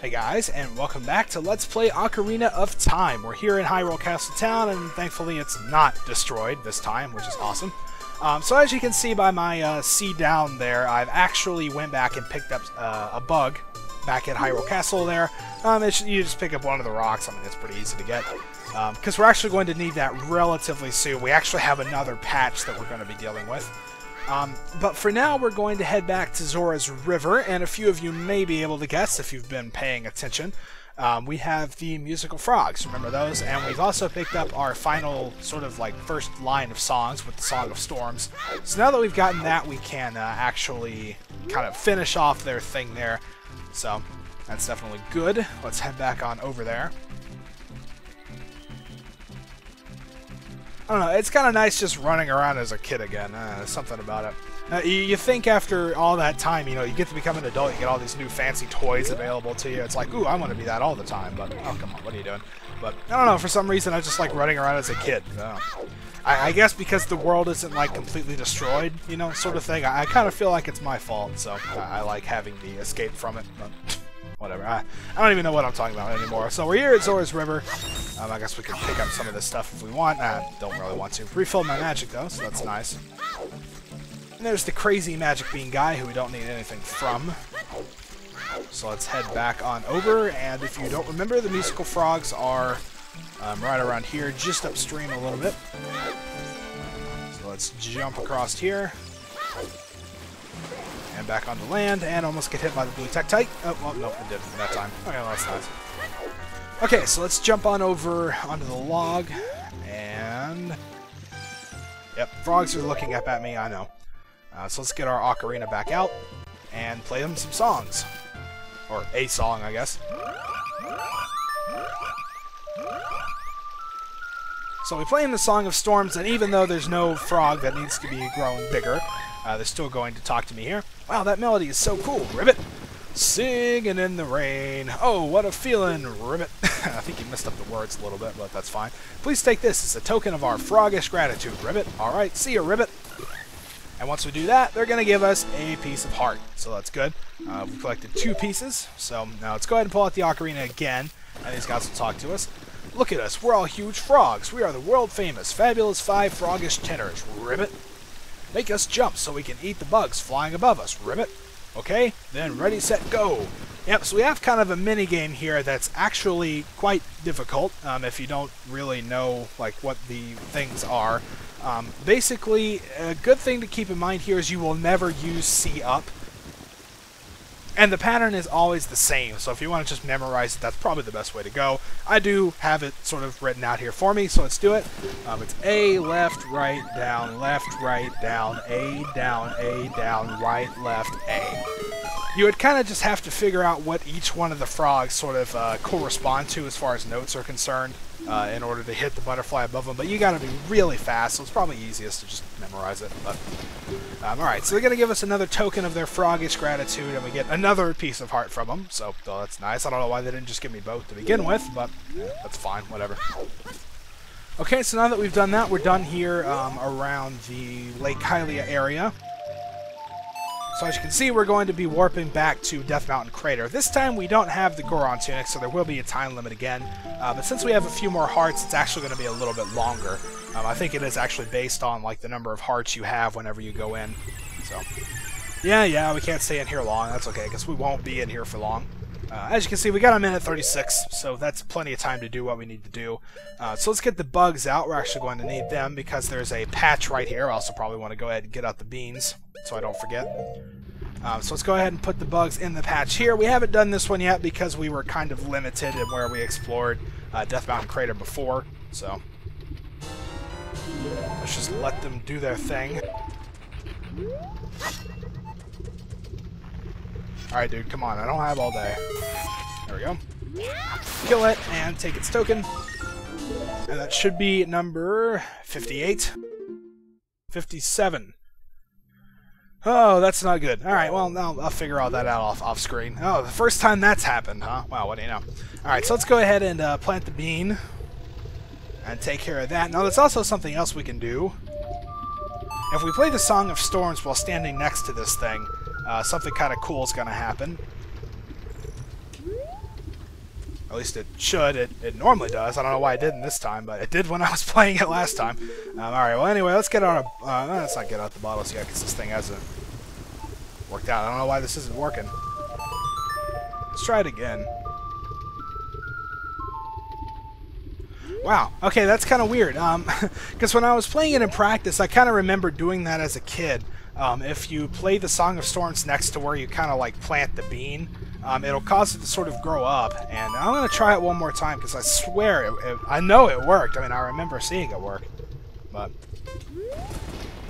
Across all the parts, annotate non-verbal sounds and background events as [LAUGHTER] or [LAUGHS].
Hey guys, and welcome back to Let's Play Ocarina of Time. We're here in Hyrule Castle Town, and thankfully it's not destroyed this time, which is awesome. Um, so as you can see by my uh, C down there, I've actually went back and picked up uh, a bug back at Hyrule Castle there. Um, you just pick up one of the rocks, I mean it's pretty easy to get. Because um, we're actually going to need that relatively soon. We actually have another patch that we're going to be dealing with. Um, but for now, we're going to head back to Zora's River, and a few of you may be able to guess if you've been paying attention. Um, we have the musical frogs, remember those? And we've also picked up our final, sort of like, first line of songs with the Song of Storms. So now that we've gotten that, we can uh, actually kind of finish off their thing there. So that's definitely good. Let's head back on over there. I don't know. It's kind of nice just running around as a kid again. Uh, something about it. Uh, you, you, think after all that time, you know, you get to become an adult, you get all these new fancy toys available to you. It's like, ooh, I want to be that all the time. But oh, come on, what are you doing? But I don't know. For some reason, I just like running around as a kid. I, I, guess because the world isn't like completely destroyed, you know, sort of thing. I, I kind of feel like it's my fault, so I, I like having the escape from it. But whatever. I, I don't even know what I'm talking about anymore. So we're here at Zora's River. Um, I guess we can pick up some of this stuff if we want. I don't really want to. Refilled my magic, though, so that's nice. And there's the crazy magic bean guy who we don't need anything from. So let's head back on over. And if you don't remember, the musical frogs are um, right around here, just upstream a little bit. So let's jump across here and back onto land, and almost get hit by the blue Tektite. Oh, well, no, it didn't that time. Okay, well, that's nice. Okay, so let's jump on over onto the log, and... Yep, frogs are looking up at me, I know. Uh, so let's get our ocarina back out, and play them some songs. Or a song, I guess. So we play in the Song of Storms, and even though there's no frog that needs to be growing bigger, uh, they're still going to talk to me here. Wow, that melody is so cool, Ribbit! Singing in the rain. Oh, what a feeling, Ribbit. [LAUGHS] I think you messed up the words a little bit, but that's fine. Please take this as a token of our froggish gratitude, Ribbit. Alright, see you, Ribbit. And once we do that, they're going to give us a piece of heart. So that's good. Uh, we collected two pieces. So now let's go ahead and pull out the ocarina again. And these guys will talk to us. Look at us. We're all huge frogs. We are the world famous, fabulous five froggish tenors. Ribbit. Make us jump so we can eat the bugs flying above us. Ribbit. Okay, then ready, set, go. Yep, so we have kind of a mini game here that's actually quite difficult um, if you don't really know like what the things are. Um, basically, a good thing to keep in mind here is you will never use C up and the pattern is always the same, so if you want to just memorize it, that's probably the best way to go. I do have it sort of written out here for me, so let's do it. Um, it's A, left, right, down, left, right, down, A, down, A, down, right, left, A. You would kind of just have to figure out what each one of the frogs sort of uh, correspond to as far as notes are concerned uh, in order to hit the butterfly above them, but you got to be really fast, so it's probably easiest to just memorize it. But um, all right, so they're going to give us another token of their froggish gratitude, and we get another piece of heart from them, so oh, that's nice. I don't know why they didn't just give me both to begin with, but that's fine, whatever. Okay, so now that we've done that, we're done here um, around the Lake Hylia area. So as you can see, we're going to be warping back to Death Mountain Crater. This time we don't have the Goron Tunic, so there will be a time limit again. Uh, but since we have a few more hearts, it's actually going to be a little bit longer. Um, I think it is actually based on like the number of hearts you have whenever you go in. So, yeah, yeah, we can't stay in here long. That's okay, because we won't be in here for long. Uh, as you can see, we got a minute 36, so that's plenty of time to do what we need to do. Uh, so let's get the bugs out. We're actually going to need them because there's a patch right here. I also probably want to go ahead and get out the beans so I don't forget. Um, so let's go ahead and put the bugs in the patch here. We haven't done this one yet because we were kind of limited in where we explored uh, Death Mountain Crater before. So let's just let them do their thing. Alright, dude, come on. I don't have all day. There we go. Kill it and take its token. And that should be number 58. 57. Oh, that's not good. Alright, well, now I'll figure all that out off, off screen. Oh, the first time that's happened, huh? Wow, what do you know? Alright, so let's go ahead and uh, plant the bean. And take care of that. Now, there's also something else we can do. If we play the Song of Storms while standing next to this thing, uh, something kind of cool is going to happen. At least it should. It, it normally does. I don't know why it didn't this time, but it did when I was [LAUGHS] playing it last time. Um, Alright, well anyway, let's get out of... Uh, let's not get out the bottles yet, because this thing hasn't worked out. I don't know why this isn't working. Let's try it again. Wow. Okay, that's kind of weird. Because um, [LAUGHS] when I was playing it in practice, I kind of remember doing that as a kid. Um, if you play the Song of Storms next to where you kind of like plant the bean, um, it'll cause it to sort of grow up. And I'm going to try it one more time because I swear, it, it, I know it worked. I mean, I remember seeing it work. But,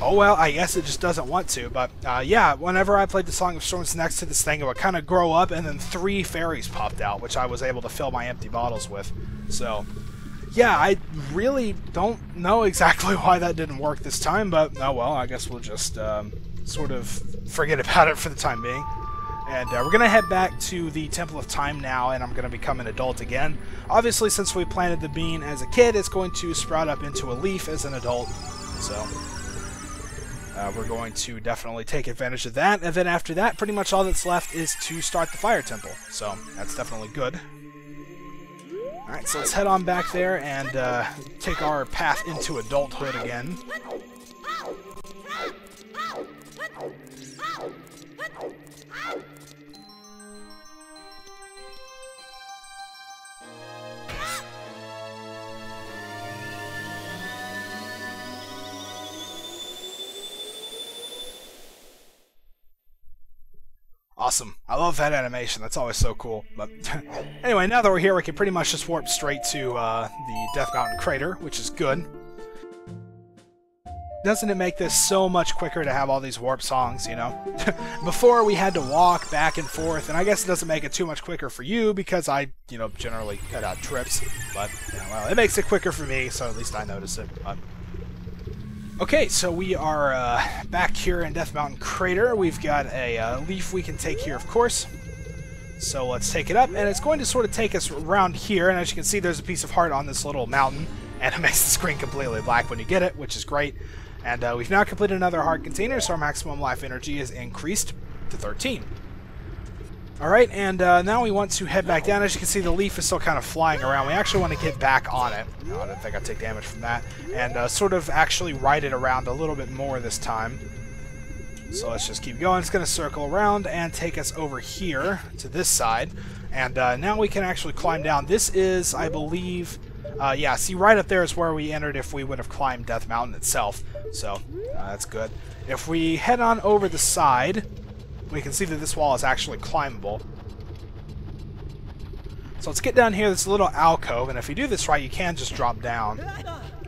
oh well, I guess it just doesn't want to. But, uh, yeah, whenever I played the Song of Storms next to this thing, it would kind of grow up and then three fairies popped out, which I was able to fill my empty bottles with. So, yeah, I really don't know exactly [LAUGHS] why that didn't work this time, but oh well, I guess we'll just um, sort of forget about it for the time being. And uh, we're going to head back to the Temple of Time now, and I'm going to become an adult again. Obviously, since we planted the bean as a kid, it's going to sprout up into a leaf as an adult. So, uh, we're going to definitely take advantage of that. And then after that, pretty much all that's left is to start the Fire Temple. So, that's definitely good. Alright, so let's head on back there and uh, take our path into adulthood again. Awesome. I love that animation. That's always so cool. But [LAUGHS] anyway, now that we're here, we can pretty much just warp straight to uh, the Death Mountain crater, which is good. Doesn't it make this so much quicker to have all these warp songs, you know? [LAUGHS] Before we had to walk back and forth, and I guess it doesn't make it too much quicker for you because I, you know, generally cut out trips. But, well, it makes it quicker for me, so at least I notice it. But, Okay, so we are uh, back here in Death Mountain Crater. We've got a uh, leaf we can take here, of course. So let's take it up, and it's going to sort of take us around here, and as you can see, there's a piece of heart on this little mountain, and it [LAUGHS] makes the screen completely black when you get it, which is great. And uh, we've now completed another heart container, so our maximum life energy is increased to 13. Alright, and uh, now we want to head back down. As you can see, the leaf is still kind of flying around. We actually want to get back on it. No, I don't think I'd take damage from that. And uh, sort of actually ride it around a little bit more this time. So let's just keep going. It's going to circle around and take us over here to this side. And uh, now we can actually climb down. This is, I believe... Uh, yeah, see, right up there is where we entered if we would have climbed Death Mountain itself. So, uh, that's good. If we head on over the side we can see that this wall is actually climbable. So let's get down here, this little alcove, and if you do this right, you can just drop down,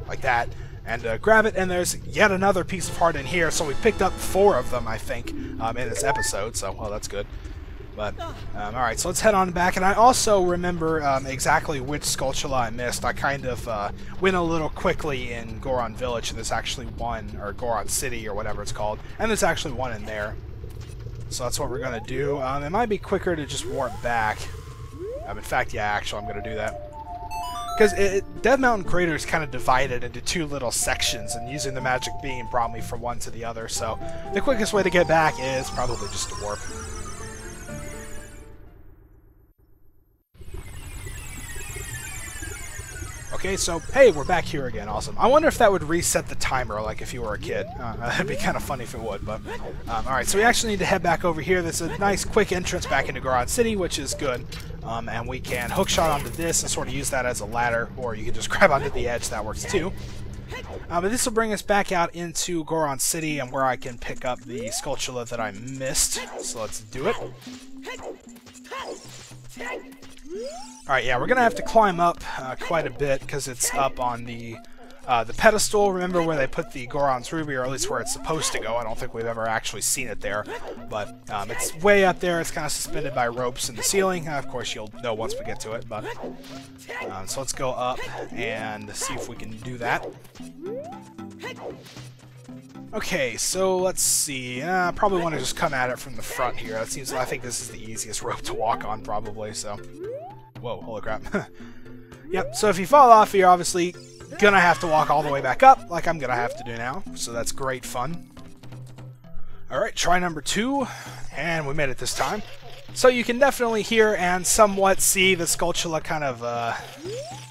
like that, and uh, grab it, and there's yet another piece of heart in here, so we picked up four of them, I think, um, in this episode, so, well, that's good. But, um, alright, so let's head on back, and I also remember um, exactly which Skulltula I missed. I kind of uh, went a little quickly in Goron Village, and there's actually one, or Goron City, or whatever it's called, and there's actually one in there. So that's what we're going to do. Um, it might be quicker to just warp back. Um, in fact, yeah, actually, I'm going to do that. Because Death Mountain Crater is kind of divided into two little sections, and using the magic bean brought me from one to the other, so the quickest way to get back is probably just to warp. Okay, so, hey, we're back here again. Awesome. I wonder if that would reset the timer, like if you were a kid. Uh, [LAUGHS] that'd be kind of funny if it would, but... Um, Alright, so we actually need to head back over here. There's a nice, quick entrance back into Goron City, which is good. Um, and we can hookshot onto this and sort of use that as a ladder, or you can just [LAUGHS] grab onto the edge. That works, too. Uh, but this will bring us back out into Goron City, and where I can pick up the Skulltula that I missed. So let's do it. Alright, yeah, we're going to have to climb up uh, quite a bit because it's up on the uh, the pedestal. Remember where they put the Goron's Ruby, or at least where it's supposed to go. I don't think we've ever actually seen it there. But um, it's way up there. It's kind of suspended by ropes in the ceiling. Uh, of course, you'll know once we get to it. But um, So let's go up and see if we can do that. Okay, so let's see. Uh, I probably want to just come at it from the front here. That seems. I think this is the easiest rope to walk on, probably. So. Whoa, holy crap. [LAUGHS] yep, so if you fall off, you're obviously gonna have to walk all the way back up, like I'm gonna have to do now. So that's great fun. Alright, try number two, and we made it this time. So you can definitely hear and somewhat see the Skulltula kind of, uh,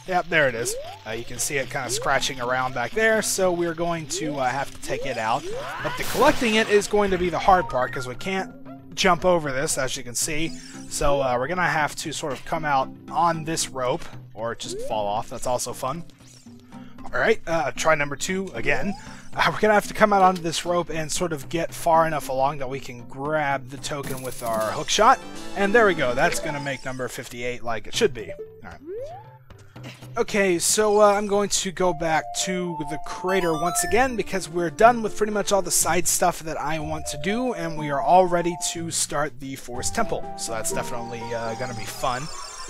yep, there it is. Uh, you can see it kind of scratching around back there, so we're going to uh, have to take it out. But the collecting it is going to be the hard part, because we can't jump over this, as you can see. So uh, we're going to have to sort of come out on this rope, or just fall off. That's also fun. Alright, uh, try number two again. Uh, we're going to have to come out onto this rope and sort of get far enough along that we can grab the token with our hook shot. And there we go. That's going to make number 58 like it should be. Alright. Okay, so uh, I'm going to go back to the crater once again because we're done with pretty much all the side stuff that I want to do, and we are all ready to start the Forest Temple. So that's definitely uh, going to be fun.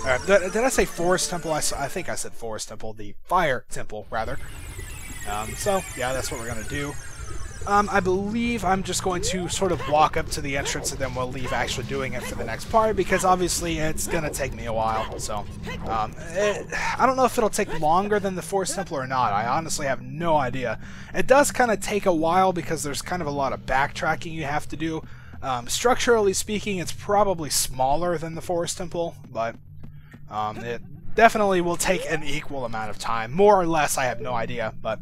Uh, did, did, I say Forest Temple? I, I, think I said Forest Temple, the Fire Temple, rather. Um, so, yeah, that's what we're going to do. Um, I believe I'm just going to sort of walk up to the entrance and then we'll leave actually doing it for the next part because obviously it's going to take me a while. So, um, it, I don't know if it'll take longer than the Forest Temple or not. I honestly have no idea. It does kind of take a while because there's kind of a lot of backtracking you have to do. Um, structurally speaking, it's probably smaller than the Forest Temple, but um, it definitely will take an equal amount of time. More or less, I have no idea, but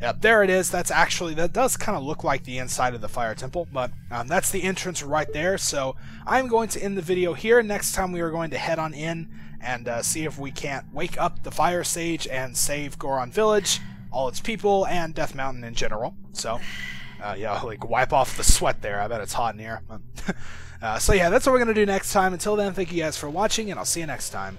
yeah, there it is. That's actually, that does kind of look like the inside of the Fire Temple, but um, that's the entrance right there. So I'm going to end the video here. Next time we are going to head on in and uh, see if we can't wake up the Fire Sage and save Goron Village, all its people, and Death Mountain in general. So, uh, yeah, [LAUGHS] like wipe off the sweat there. I bet it's hot in here. [LAUGHS] uh, so yeah, that's what we're going to do next time. Until then, thank you guys for watching, and I'll see you next time.